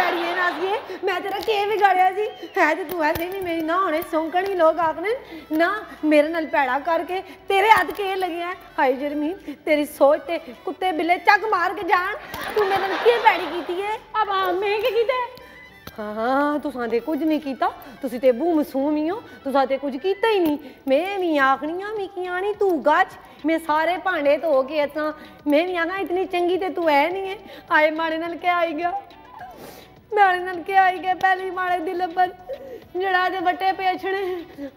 ਪੈੜੀਏ ਨਾਸੀਏ। ਮੈਂ ਤੇਰਾ ਕੀ ਵਿਗਾੜਿਆ ਸੀ। ਹੈ ਤੇ ਤੂੰ ਐਸੇ ਵੀ ਮੇਰੀ ਨਾ ਹੋਣੇ ਸੌਂਕਣੀ ਲੋਕ ਆਖਣੇ ਨਾ। ਮੇਰੇ ਨਾਲ ਪੈੜਾ ਕਰਕੇ ਤੇਰੇ ਹੱਥ ਕੇ ਲੱਗਿਆ ਹਾਏ ਜਰਮੀਨ ਤੇਰੀ ਸੋਚ ਤੇ ਕੁੱਤੇ ਬਿੱਲੇ ਚੱਕ ਮਾਰ ਕੇ ਜਾਣ। ਤੂੰ ਮੇਰੇ ਨਾਲ ਕੀ ਪੈੜੀ ਕੀਤੀ ਏ ਅਬ ਮੈਂ ਕੀ ਕੀਤਾ ਹਾਂ ਤੁਸਾਂ ਤੇ ਕੁਝ ਨਹੀਂ ਕੀਤਾ। ਤੁਸੀਂ ਤੇ ਬੂ ਮਸੂਮ ਹੀ ਹੋ। ਤੁਸਾਂ ਤੇ ਕੁਝ ਕੀਤਾ ਹੀ ਨਹੀਂ। ਮੈਂ ਵੀ ਆਖਣੀਆਂ ਵੀ ਕੀਆਂ ਨਹੀਂ ਤੂੰ ਗੱਜ ਮੈਂ ਸਾਰੇ ਭਾਂਡੇ ਧੋ ਕੇ ਇਤਾਂ ਮੈਂ ਵੀ ਆਖਾਂ ਇਤਨੀ ਚੰਗੀ ਤੇ ਤੂੰ ਐ ਨਹੀਂ ਹੈ ਆਏ ਮਾੜੇ ਨਾਲ ਕਿਆ ਆਈ ਗਿਆ। ਮਾੜੇ ਨਾਲ ਆਈ ਗਏ ਪਹਿਲੀ ਮਾੜੇ ਦਿਲ ਪਰ ਜੜਾ ਦੇ ਵੱਟੇ ਪੇ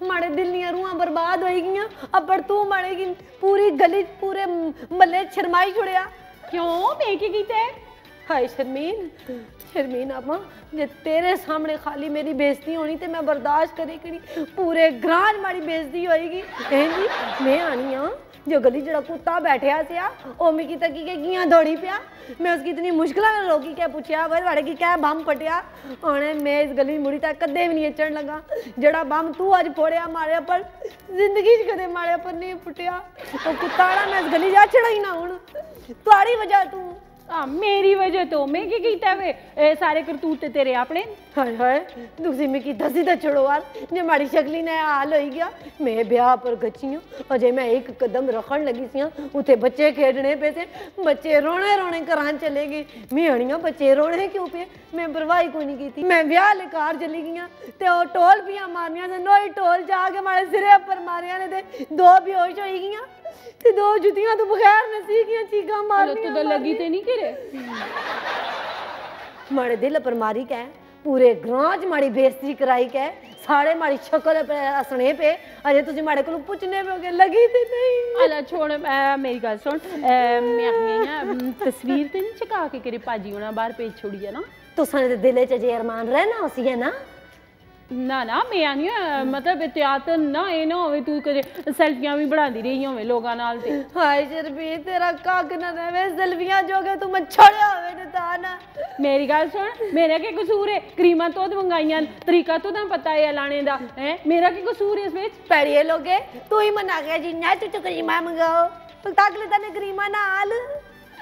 ਮਾੜੇ ਦਿਲ ਦੀਆਂ ਰੂਹਾਂ ਬਰਬਾਦ ਹੋਈ ਗਈਆਂ ਅਬੜ ਤੂੰ ਮਾੜੇ ਪੂਰੀ ਗਲੀ 'ਚ, ਪੂਰੇ ਮੱਲੇ ਸ਼ਰਮਾਈ ਛੁੜਿਆ। ਕਿਉਂ? ਮੈਂ ਕੀ ਕੀਤਾ? ਹਾਏ ਸ਼ਰਮੀਨ ਸ਼ਰਮੀਨ ਆਪਾ, ਜੇ ਤੇਰੇ ਸਾਹਮਣੇ ਖਾਲੀ ਮੇਰੀ ਬੇਇੱਜ਼ਤੀ ਹੋਣੀ ਤੇ ਮੈਂ ਬਰਦਾਸ਼ਤ ਕਰੀ ਕਰੀ ਪੂਰੇ ਗ੍ਰਾਂਜ ਮਾੜੀ ਬੇਇੱਜ਼ਤੀ ਹੋਏਗੀ। ਹੈਂ ਜੀ, ਮੈਂ ਆਣੀ ਆ, ਜੋ ਗਲੀ ਜਿਹੜਾ ਕੁੱਤਾ ਬੈਠਿਆ ਸਿਆ, ਉਹ ਮੈਂ ਕੀ ਤੱਕੀ ਕੇ ਗੀਆਂ ਦੌੜੀ ਪਿਆ। ਮੈਂ ਉਸकी ਇਤਨੀ ਮੁਸ਼ਕਲਾਂ ਨਾਲ ਰੋਕੀ ਕੇ ਪੁੱਛਿਆ ਵੇ ਤੁਹਾਡੇ ਕੀ ਕਹਿ ਬੰਮ ਪਟਿਆ ਉਹਨੇ ਮੈਂ ਇਸ ਗਲੀ ਮੁੜੀ ਤੱਕ ਕਦੇ ਵੀ ਨਹੀਂ ਚੜਨ ਲੱਗਾ। ਜਿਹੜਾ ਬੰਮ ਤੂੰ ਅੱਜ ਫੋੜਿਆ ਮਾਰਿਆ, ਪਰ ਜ਼ਿੰਦਗੀ 'ਚ ਕਦੇ ਮਾਰਿਆ, ਪਰ ਨਹੀਂ ਫੁੱਟਿਆ। ਉਹ ਕੁੱਤਾ ਮੈਂ ਇਸ ਗਲੀ ਜਾ ਚੜਾਈ ਨਾ ਹੁਣ। ਤੁਹਾਡੀ ਵਜ੍ਹਾ ਤੂੰ। ਆ, ਮੇਰੀ ਵਜ੍ਹਾ ਤੋਂ। ਮੈਂ ਕੀ ਕੀਤਾ ਵੇ? ਇਹ ਸਾਰੇ ਕਰਤੂਤ ਤੇਰੇ ਆਪਣੇ? ਹਾਏ ਹਾਏ, ਤੁਸੀਂ ਮੈਂ ਕੀ ਦਸੀ ਤਾਂ ਛੜੋ ਯਾਰ ਜੇ ਮਾੜੀ ਸ਼ਕਲੀ ਨੇ ਹਾਲ ਹੋਈ ਗਿਆ, ਮੈਂ ਵਿਆਹ ਪਰ ਗੱਚੀ ਅਜੇ ਮੈਂ ਇੱਕ ਕਦਮ ਰੱਖਣ ਲੱਗੀ ਸੀ ਉੱਥੇ ਬੱਚੇ ਖੇਡਣੇ ਪਏ ਤੇ ਬੱਚੇ ਰੋਣੇ ਰੋਣੇ ਘਰਾਂ ਚਲੇ ਗਏ। ਮੈਂ ਹਣੀਆਂ ਬੱਚੇ ਰੋਣੇ ਕਿਉਂ ਪਏ? ਮੈਂ ਪਰਵਾਹੀ ਕੋਈ ਨਹੀਂ ਕੀਤੀ। ਮੈਂ ਵਿਆਹ ਲੈ ਕਾਰ ਚਲੀ ਗਈਆਂ ਤੇ ਉਹ ਟੋਲ ਪੀਆਂ ਮਾਰੀਆਂ ਤੇ ਨੋਈ ਟੋਲ ਜਾ ਕੇ ਮਾਰੇ, ਸਿਰੇ ਉੱਪਰ ਮਾਰਿਆ ਨੇ ਤੇ ਦੋ ਬੇਹੋਸ਼ ਹੋਈ ਗਈਆਂ। ਤੇ ਦੋ ਜੁੱਤੀਆਂ ਤੋਂ ਬਗੈਰ ਨਸੀ ਗਈਆਂ ਚੀਕਾਂ ਹਲੋ ਮਾਰਨੀਆਂ ਤੂੰ ਤਾਂ ਲੱਗੀ ਤੇ ਨਹੀਂ ਕਿਰੇ ਮਾੜੇ ਦਿਲ ਪਰ ਮਾਰੀ ਕਹਿ ਪੂਰੇ ਗ੍ਰਾਂ ਚ ਮਾੜੀ ਬੇਇੱਜ਼ਤੀ ਕਰਾਈ ਕਹਿ ਸਾੜੇ ਮਾੜੀ ਸ਼ਕਲ ਪੇ ਹਸਣੇ ਪੇ ਅਜੇ ਤੁਸੀਂ ਮਾੜੇ ਕੋਲ ਪੁੱਛਨੇ ਪਓਗੇ ਲੱਗੀ ਤੇ ਨਹੀਂ। ਅਲਾ ਛੋੜ ਮੇਰੀ ਗੱਲ ਸੁਣ ਮੈਂ ਆਖੀਆਂ ਤਸਵੀਰ ਤੇ ਨਹੀਂ ਚਕਾ ਕੇ ਕਿਰੇ ਭਾਜੀ ਉਹਨਾਂ ਬਾਹਰ ਭੇਜ ਛੋੜੀ ਹੈ ਨਾ? ਤੁਸਾਂ ਦੇ ਦਿਲੇ ਚ ਜੇ ਅਰਮਾਨ ਰਹਿਣਾ ਉਸੀ ਹੈ ਨਾ? ਨਾ ਨਾ ਮੈਂ ਆਨੀ ਮਤਲਬ ਇਤਿਆਤ ਨਾ ਇਹ ਨਾ ਹੋਵੇ ਤੂੰ ਕਦੇ ਸੈਲਫੀਆਂ ਵੀ ਬਣਾਉਂਦੀ ਰਹੀ ਹੋਵੇਂ ਲੋਕਾਂ ਨਾਲ ਤੇ। ਹਾਏ ਸ਼ਰਬੀ ਤੇਰਾ ਕੱਕ ਨਾ ਰਵੇ ਜ਼ਲਵੀਆਂ ਜੋਗੇ ਤੂੰ ਮਛੜਿਆ ਹੋਵੇ ਨੇ ਤਾਂ ਨਾ। ਮੇਰੀ ਗੱਲ ਸੁਣ ਮੇਰਾ ਕੀ ਕਸੂਰ ਹੈ ਕਰੀਮਾਂ ਤੋਂ ਮੰਗਾਈਆਂ ਤਰੀਕਾ ਤੋਂ ਤਾਂ ਪਤਾ ਹੈ ਲਾਣੇ ਦਾ ਹੈ? ਮੇਰਾ ਕੀ ਕਸੂਰ ਹੈ ਇਸ ਵਿੱਚ? ਪੈੜੀਏ ਲੋਗੇ ਤੂੰ ਹੀ ਮਨਾ ਗਿਆ ਜੀ ਨਾ ਤੂੰ ਚੁਕਰੀ ਮੈਂ ਮੰਗਾਓ ਤੱਕ ਲੈ ਤਨੇ ਗਰੀਮਾ ਨਾਲ।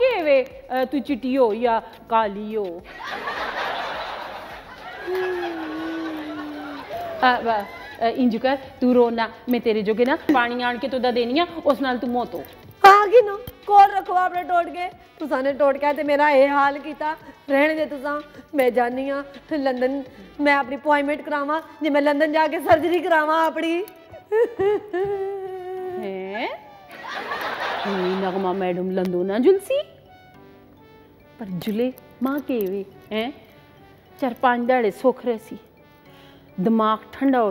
ਮਾਗੇ ਵੇ ਤੂੰ ਚਿੱਟੀ ਹੋ ਜਾਂ ਕਾਲੀ ਹੋ? ਇੰਜ ਕਰ ਤੂੰ ਰੋਣਾ ਮੈਂ ਤੇਰੇ ਜੋਗੇ ਨਾ ਪਾਣੀ ਆਣ ਕੇ ਤੂੰ ਦਾ ਦੇਣੀ ਆ ਉਸ ਨਾਲ ਤੂੰ ਮੋਤੋ ਆ ਗਈ ਨਾ ਕੋਲ ਰੱਖੋ ਆਪਣੇ ਟੋਟ ਕੇ ਤੁਸਾਂ ਨੇ ਟੋਟ ਕੇ ਤੇ ਮੇਰਾ ਇਹ ਹਾਲ ਕੀਤਾ। ਰਹਿਣ ਦੇ ਤੁਸਾਂ ਮੈਂ ਜਾਨੀ ਆ ਲੰਡਨ ਮੈਂ ਆਪਣੀ ਅਪਾਇੰਟਮੈਂਟ ਕਰਾਵਾਂ ਜੇ ਮੈਂ ਲੰਡਨ ਜਾ ਕੇ ਸਰਜਰੀ ਕਰਾਵਾਂ ਆਪਣੀ। ਹੈ? ਇਹ ਨਗਮਾ ਮੈਡਮ ਲੰਦੋ ਨਾ ਜੁਲਸੀ? ਪਰ ਜੁਲੇ, ਮਾਂ ਕੇਵੇ? ਹੈ? ਚਾਰ ਪੰਜ ਦਾੜੇ ਸੁੱਖ ਰਹੇ ਸੀ। ਦਿਮਾਗ ਠੰਡਾ